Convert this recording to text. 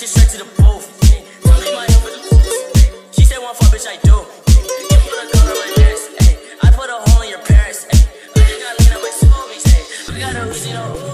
shit straight to the boots. She said one fuck, bitch, I do. I put a hole in your parents. I just got lean on my smoothies. Got a Uzi.